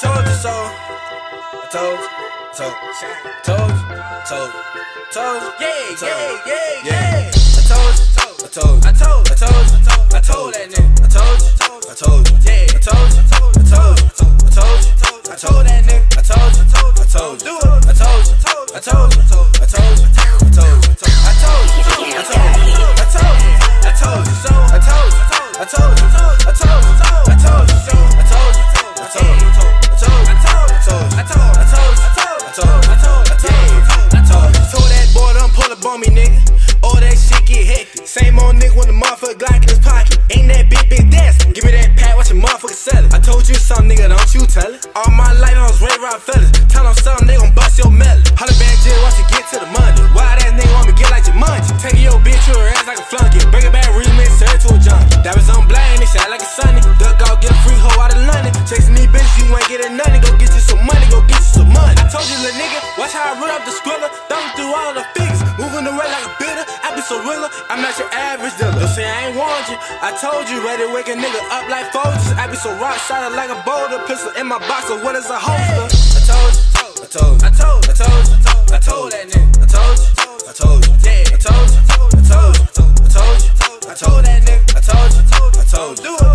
told you so. I told you, told, told you, told, told you, yeah, yeah, yeah, yeah. I told you, I told, I told, I told, I told that nigga. I told you, I told you, yeah. I told you, I told, I told you, I told that nigga. I told you, I told you, I told you, I told you, I told you, I told you, something, you tell. All my life I was raised around fellas. Tell them something, they gon' bust your melon. Holla bad J, watch you get to the money. Why that nigga want me get like your money? Taking your bitch to her ass like a flunky. Bring it back, remix, serve to a junkie. That was on blind, they shot like a sunny. So realer. I'm not your average dealer. Say I ain't warned you. I told you, ready to wake a nigga up like Folgers. I be so rock solid like a boulder. Pistol in my box, so what is a holster? I told you. I told, you, I told, you, I told, you, I told that nigga. I told you, I told you, yeah. I told you, I told you, I told you, I told that nigga. I told you, I told you, I told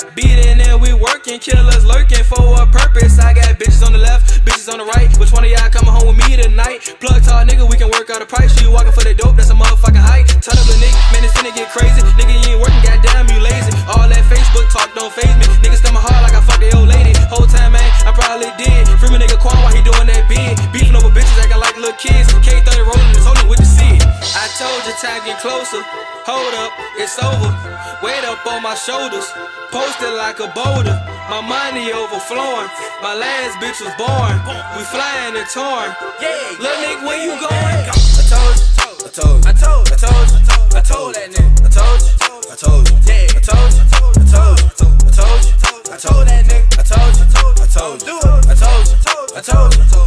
trap beating and we working killers lurking for a purpose. I got bitches on the left, bitches on the right. Which one of y'all coming home with me tonight? Plug tall nigga, we can work out a price. You walking for that dope, that's a motherfucking height. Turn up the nigga, man, it's finna get crazy. Nigga, you ain't working, goddamn, you lazy. All that Facebook talk don't faze me. Niggas stomach hard like I fucked the old lady. Whole time, man, I probably did. Free my nigga Quan while he doing that bid. Beefing over bitches, acting like little kids. K30 rolling, it's only with the seed. I told you, time get closer. Hold up, it's over. Weight up on my shoulders, posted like a boulder. My money overflowing. My last bitch was born. We flying and torn. Yeah, Little nigga, where you going? I told you, I told you, I told, you, I told you, I told that nigga. I told you, I told you, yeah. I told you, I told you, I told you, I told that nigga. I told you, I told you, I told you, I told you, I told you, I told you.